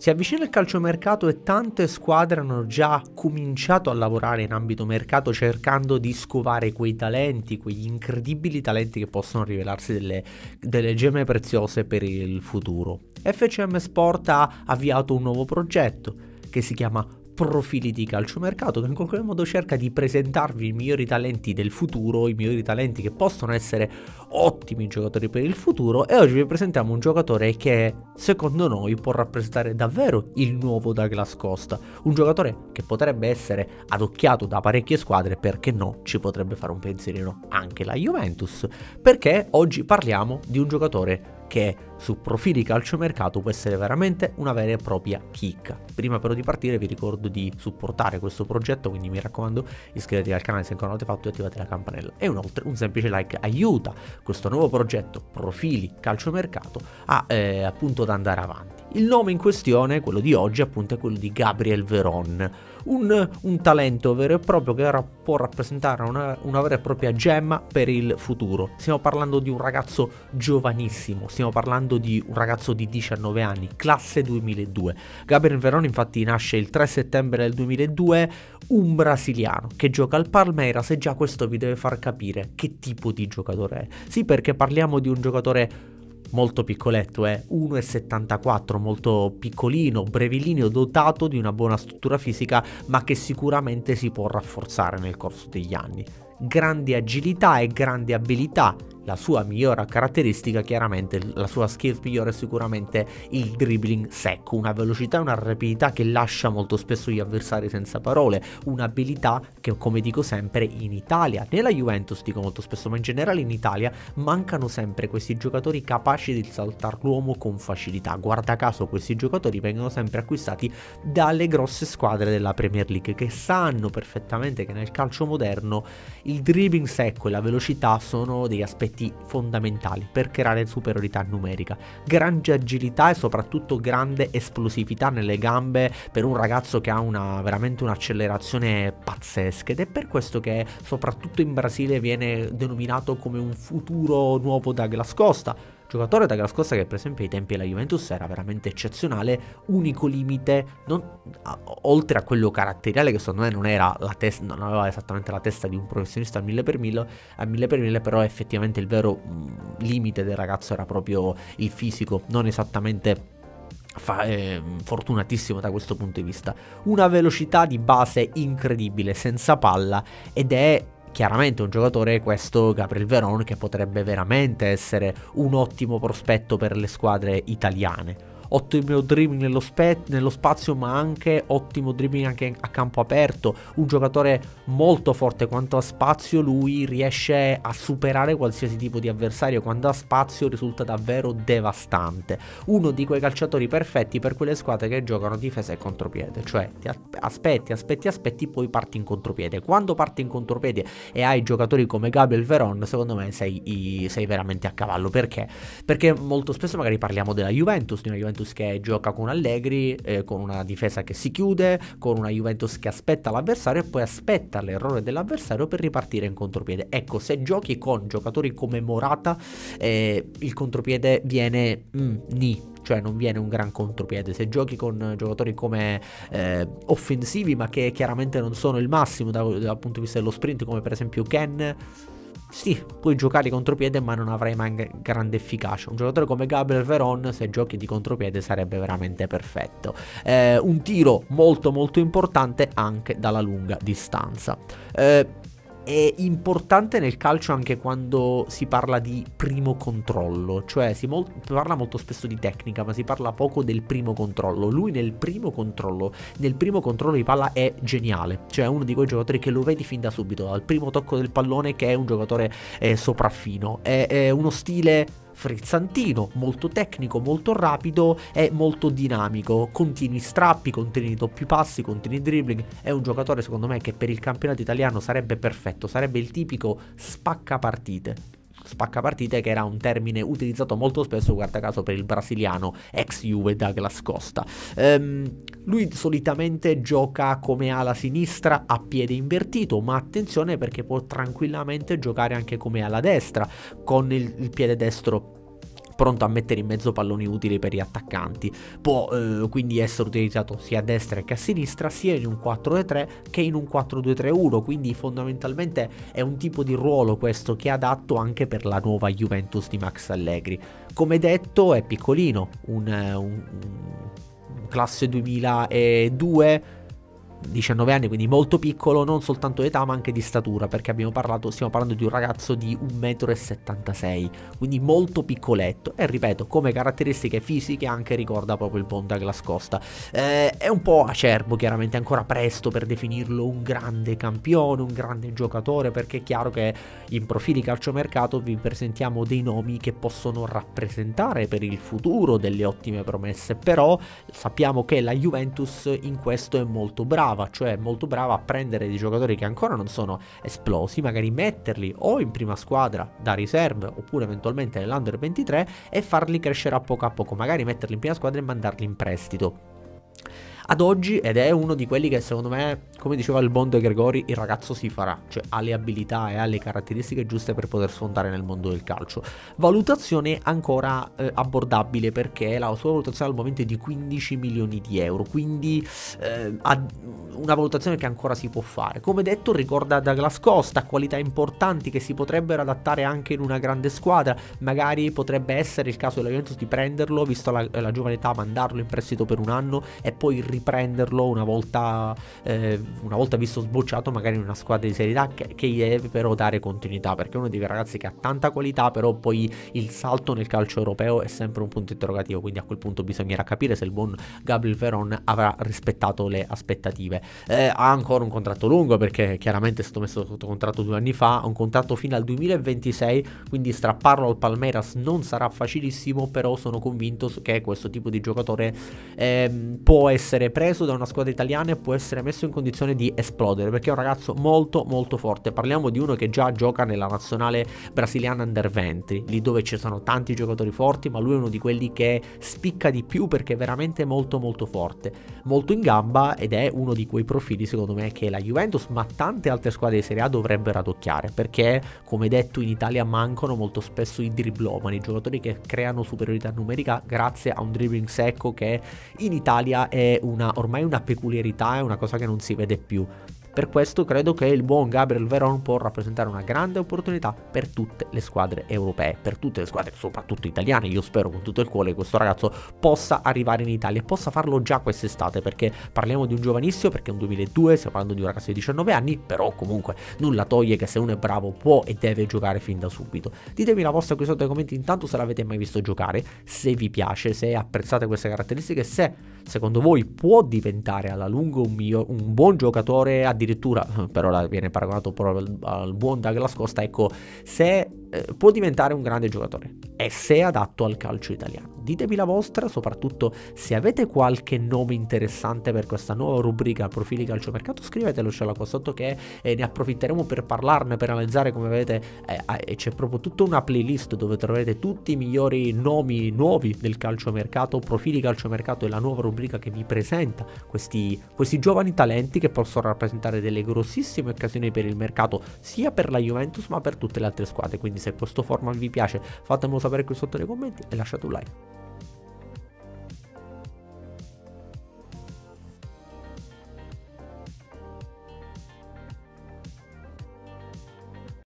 Si avvicina il calciomercato e tante squadre hanno già cominciato a lavorare in ambito mercato cercando di scovare quei talenti, quegli incredibili talenti che possono rivelarsi delle, delle gemme preziose per il futuro. FCM Sport ha avviato un nuovo progetto che si chiama profili di calciomercato che in qualche modo cerca di presentarvi i migliori talenti del futuro, i migliori talenti che possono essere ottimi giocatori per il futuro e oggi vi presentiamo un giocatore che secondo noi può rappresentare davvero il nuovo Douglas Costa, un giocatore che potrebbe essere adocchiato da parecchie squadre, perché no, ci potrebbe fare un pensierino anche la Juventus, perché oggi parliamo di un giocatore che su profili calciomercato può essere veramente una vera e propria chicca. Prima però di partire vi ricordo di supportare questo progetto, quindi mi raccomando iscrivetevi al canale se ancora non l'avete fatto e attivate la campanella. E inoltre un semplice like aiuta questo nuovo progetto profili calciomercato a eh, appunto ad andare avanti. Il nome in questione, quello di oggi, appunto è quello di Gabriel Veron, un, un talento vero e proprio che ra- può rappresentare una, una, vera e propria gemma per il futuro. Stiamo parlando di un ragazzo giovanissimo, stiamo parlando di un ragazzo di 19 anni, classe 2002. Gabriel Veron infatti nasce il 3 settembre del 2002, un brasiliano che gioca al Palmeiras e già questo vi deve far capire che tipo di giocatore è. Sì, perché parliamo di un giocatore molto piccoletto, è 1,74, molto piccolino, brevilineo, dotato di una buona struttura fisica, ma che sicuramente si può rafforzare nel corso degli anni. Grande agilità e grande abilità la sua migliore caratteristica, chiaramente la sua skill migliore è sicuramente il dribbling secco, una velocità e una rapidità che lascia molto spesso gli avversari senza parole, un'abilità che come dico sempre in Italia, nella Juventus dico molto spesso, ma in generale in Italia mancano sempre questi giocatori capaci di saltare l'uomo con facilità. Guarda caso questi giocatori vengono sempre acquistati dalle grosse squadre della Premier League che sanno perfettamente che nel calcio moderno il dribbling secco e la velocità sono degli aspetti aspetti fondamentali per creare superiorità numerica. Grande agilità e soprattutto grande esplosività nelle gambe per un ragazzo che ha una, veramente un'accelerazione pazzesca ed è per questo che soprattutto in Brasile viene denominato come un futuro nuovo Douglas Costa Giocatore da Grascosta che per esempio ai tempi della Juventus era veramente eccezionale, unico limite, non, a, oltre a quello caratteriale che secondo me non, testa, non aveva esattamente la testa di un professionista al mille per mille, al mille, per mille però effettivamente il vero mh, limite del ragazzo era proprio il fisico, non esattamente... Fa, eh, fortunatissimo da questo punto di vista. Una velocità di base incredibile, senza palla, ed è chiaramente un giocatore questo Gabriel Veron che potrebbe veramente essere un ottimo prospetto per le squadre italiane ottimo dribbling nello, spe- nello spazio ma anche ottimo dribbling anche a campo aperto, un giocatore molto forte quanto a spazio, lui riesce a superare qualsiasi tipo di avversario, quando ha spazio risulta davvero devastante, uno di quei calciatori perfetti per quelle squadre che giocano difesa e contropiede, cioè ti aspetti, aspetti, aspetti, poi parti in contropiede, quando parti in contropiede e hai giocatori come Gabriel Veron, secondo me sei, sei veramente a cavallo, perché? Perché molto spesso magari parliamo della Juventus, di una Juventus Juventus che gioca con Allegri, eh, con una difesa che si chiude, con una Juventus che aspetta l'avversario e poi aspetta l'errore dell'avversario per ripartire in contropiede. Ecco, se giochi con giocatori come Morata, eh, il contropiede viene mm, ni, cioè non viene un gran contropiede. Se giochi con giocatori come eh, offensivi, ma che chiaramente non sono il massimo da, dal punto di vista dello sprint, come per esempio Ken sì, puoi giocare di contropiede, ma non avrai mai grande efficacia. Un giocatore come Gabriel Veron, se giochi di contropiede, sarebbe veramente perfetto. Eh, un tiro molto molto importante anche dalla lunga distanza. Eh, è importante nel calcio anche quando si parla di primo controllo, cioè si mol- parla molto spesso di tecnica, ma si parla poco del primo controllo. Lui nel primo controllo, nel primo controllo di palla è geniale, cioè è uno di quei giocatori che lo vedi fin da subito, dal primo tocco del pallone che è un giocatore eh, sopraffino, è, è uno stile frizzantino, molto tecnico, molto rapido e molto dinamico. Continui strappi, continui doppi passi, continui dribbling. È un giocatore, secondo me, che per il campionato italiano sarebbe perfetto. Sarebbe il tipico spacca partite spacca partite che era un termine utilizzato molto spesso guarda caso per il brasiliano ex Juve Douglas Costa. Um, lui solitamente gioca come ala sinistra a piede invertito ma attenzione perché può tranquillamente giocare anche come ala destra con il, il piede destro pronto a mettere in mezzo palloni utili per gli attaccanti. Può eh, quindi essere utilizzato sia a destra che a sinistra, sia in un 4-3 che in un 4-2-3-1, quindi fondamentalmente è un tipo di ruolo questo che è adatto anche per la nuova Juventus di Max Allegri. Come detto è piccolino, un, un, un classe 2002 19 anni, quindi molto piccolo, non soltanto età ma anche di statura, perché parlato, stiamo parlando di un ragazzo di 1,76 m, quindi molto piccoletto e ripeto, come caratteristiche fisiche anche ricorda proprio il buon Douglas Costa. Eh, è un po' acerbo, chiaramente ancora presto per definirlo un grande campione, un grande giocatore, perché è chiaro che in profili calciomercato vi presentiamo dei nomi che possono rappresentare per il futuro delle ottime promesse, però sappiamo che la Juventus in questo è molto brava brava, cioè molto brava a prendere dei giocatori che ancora non sono esplosi, magari metterli o in prima squadra da riserve oppure eventualmente nell'Under 23 e farli crescere a poco a poco, magari metterli in prima squadra e mandarli in prestito ad oggi ed è uno di quelli che secondo me, come diceva il buon De Gregori, il ragazzo si farà, cioè ha le abilità e ha le caratteristiche giuste per poter sfondare nel mondo del calcio. Valutazione ancora eh, abbordabile perché la sua valutazione al momento è di 15 milioni di euro, quindi eh, una valutazione che ancora si può fare. Come detto ricorda Douglas Costa, qualità importanti che si potrebbero adattare anche in una grande squadra, magari potrebbe essere il caso della Juventus di prenderlo, visto la, la giovane età, mandarlo in prestito per un anno e poi riprendere riprenderlo una volta, eh, una volta visto sbocciato magari in una squadra di serietà che, che, gli deve però dare continuità perché è uno di quei ragazzi che ha tanta qualità però poi il salto nel calcio europeo è sempre un punto interrogativo quindi a quel punto bisognerà capire se il buon Gabriel Veron avrà rispettato le aspettative. Eh, ha ancora un contratto lungo perché chiaramente è stato messo sotto contratto due anni fa ha un contratto fino al 2026 quindi strapparlo al Palmeiras non sarà facilissimo però sono convinto che questo tipo di giocatore eh, può essere preso da una squadra italiana e può essere messo in condizione di esplodere perché è un ragazzo molto molto forte. Parliamo di uno che già gioca nella nazionale brasiliana under 20, lì dove ci sono tanti giocatori forti, ma lui è uno di quelli che spicca di più perché è veramente molto molto forte, molto in gamba ed è uno di quei profili secondo me che la Juventus ma tante altre squadre di Serie A dovrebbero adocchiare perché come detto in Italia mancano molto spesso i driblomani, i giocatori che creano superiorità numerica grazie a un dribbling secco che in Italia è un una, ormai una peculiarità, è una cosa che non si vede più. Per questo credo che il buon Gabriel Veron può rappresentare una grande opportunità per tutte le squadre europee, per tutte le squadre, soprattutto italiane. Io spero con tutto il cuore che questo ragazzo possa arrivare in Italia e possa farlo già quest'estate, perché parliamo di un giovanissimo, perché è un 2002, stiamo parlando di un ragazzo di 19 anni, però comunque nulla toglie che se uno è bravo può e deve giocare fin da subito. Ditemi la vostra qui sotto nei commenti intanto se l'avete mai visto giocare, se vi piace, se apprezzate queste caratteristiche, se secondo voi può diventare alla lunga un, mio, un buon giocatore, addirittura per ora viene paragonato proprio al, al buon Douglas Costa, ecco, se eh, può diventare un grande giocatore e se è adatto al calcio italiano. Ditemi la vostra, soprattutto se avete qualche nome interessante per questa nuova rubrica Profili Calciomercato, scrivetelo qua sotto che eh, ne approfitteremo per parlarne, per analizzare come vedete eh, c'è proprio tutta una playlist dove troverete tutti i migliori nomi nuovi del calciomercato, Profili Calciomercato è la nuova rubrica che vi presenta questi, questi giovani talenti che possono rappresentare delle grossissime occasioni per il mercato sia per la Juventus ma per tutte le altre squadre, se questo format vi piace fatemelo sapere qui sotto nei commenti e lasciate un like.